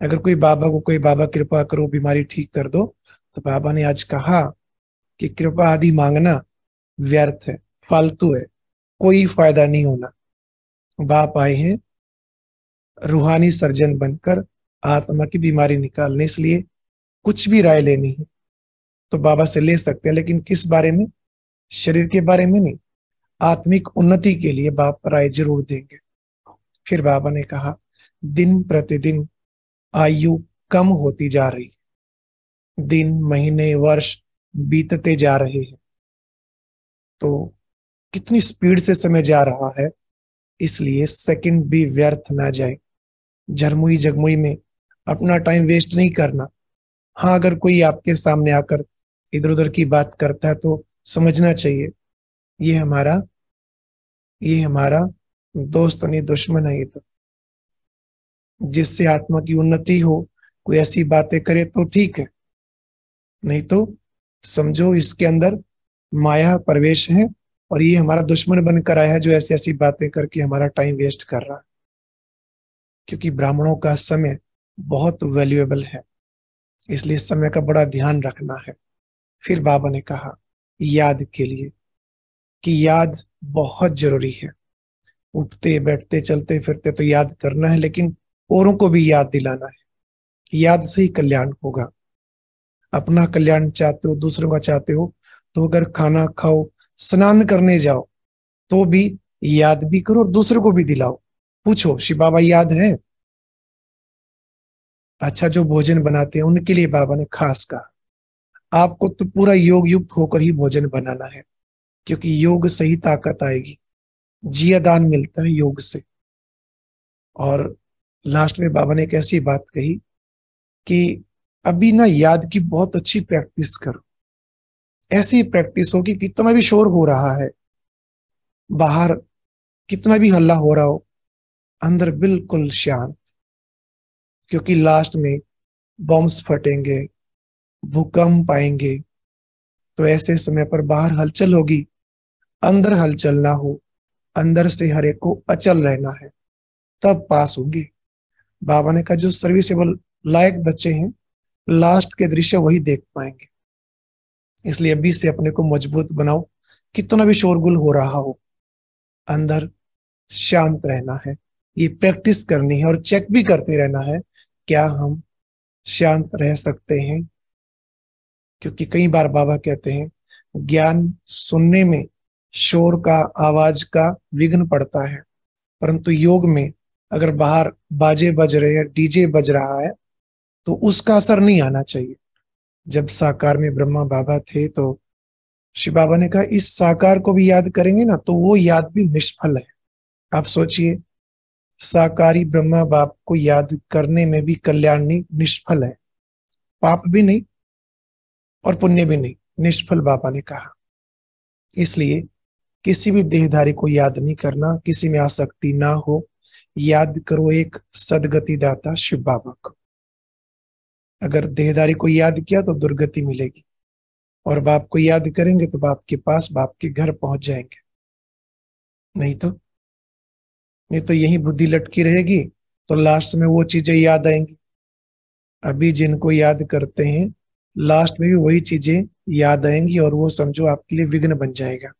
अगर कोई बाबा को, कोई बाबा कृपा करो, बीमारी ठीक कर दो तो बाबा ने आज कहा कि कृपा आदि मांगना व्यर्थ है फालतू है, कोई फ़ायदा नहीं होना। बाप आए हैं, रूहानी सर्जन बनकर आत्मा की बीमारी निकालने इसलिए कुछ भी राय लेनी है तो बाबा से ले सकते हैं, लेकिन किस बारे में? शरीर के बारे में नहीं, आत्मिक उन्नति के लिए बाप राय ज़रूर देंगे। फिर बाबा ने कहा, दिन प्रतिदिन आयु कम होती जा रही है। दिन, महीने, वर्ष बीतते जा रहे हैं। तो कितनी स्पीड से समय जा रहा है, इसलिए सेकंड भी व्यर्थ ना जाए। झरमुई जगमुई में अपना टाइम वेस्ट नहीं करना। हाँ अगर कोई आपके सामने आकर इधर उधर की बात करता है तो समझना चाहिए। ये हमारा ये हमारा दोस्त नहीं, दुश्मन है ये तो। जिससे आत्मा की उन्नति हो, कोई ऐसी बातें करे तो ठीक है। नहीं तो समझो इसके अंदर माया प्रवेश है और ये हमारा दुश्मन बनकर आया है जो ऐसी ऐसी बातें करके हमारा टाइम वेस्ट कर रहा है। क्योंकि ब्राह्मणों का समय बहुत वैल्यूएबल है, इसलिए समय का बड़ा ध्यान रखना है। फिर बाबा ने कहा, याद के लिए कि याद बहुत ज़रूरी है। उठते, बैठते, चलते, फिरते तो याद करना है, लेकिन औरों को भी याद दिलाना है। याद से ही कल्याण होगा। अपना कल्याण चाहते हो, दूसरों का चाहते हो तो अगर खाना खाओ, स्नान करने जाओ तो भी याद भी करो और दूसरों को भी दिलाओ। पूछो, शिव बाबा, याद है? अच्छा जो भोजन बनाते हैं, उनके लिए बाबा ने खास कहा। आपको तो पूरा योग युक्त होकर ही भोजन बनाना है, क्योंकि योग से ही ताकत आएगी। जिया दान मिलता है योग से। और लास्ट में बाबा ने एक ऐसी बात कही कि अभी ना याद की बहुत अच्छी प्रैक्टिस करो। ऐसी प्रैक्टिस हो कि कितना भी शोर हो रहा है, बाहर कितना भी हल्ला हो रहा हो, अंदर बिल्कुल शांत। क्योंकि लास्ट में बॉम्ब्स फटेंगे, भूकंप आएँगे तो ऐसे समय पर बाहर हलचल होगी। अंदर हलचल ना हो, अंदर से हरे को अचल रहना है, तब पास होंगे। बाबा ने कहा, जो सर्विसेबल लायक बच्चे हैं लास्ट के दृश्य वही देख पाएँगे। इसलिए अभी से अपने को मज़बूत बनाओ। कितना भी शोरगुल हो रहा हो, अंदर शांत रहना है। ये प्रैक्टिस करनी है और चेक भी करते रहना है, क्या हम शांत रह सकते हैं? क्योंकि कई बार बाबा कहते हैं, ज्ञान सुनने में शोर का, आवाज़ का विघ्न पड़ता है, परंतु योग में अगर बाहर बाजे बज रहे हैं, डीजे बज रहा है तो उसका असर नहीं आना चाहिए। जब साकार में ब्रह्मा बाबा थे तो शिव बाबा ने कहा, इस साकार को भी याद करेंगे ना तो वो याद भी निष्फल है। आप सोचिए, साकारी ब्रह्मा बाप को याद करने में भी कल्याण नहीं, निष्फल है। पाप भी नहीं और पुण्य भी नहीं, निष्फल बाबा ने कहा। इसलिए किसी भी देहधारी को याद नहीं करना, किसी में आसक्ति ना हो याद करो एक सदगति दाता शिव बाबा को। अगर देहदारी को याद किया तो दुर्गति मिलेगी। और बाप को याद करेंगे तो बाप के पास बाप के घर पहुँच जाएँगे। नहीं तो? नहीं तो यही बुद्धि लटकी रहेगी तो लास्ट में वो चीज़ें याद आएँगी। अभी जिनको याद करते हैं लास्ट में भी वही चीज़ें याद आएँगी और वो समझो आपके लिए विघ्न बन जाएगा।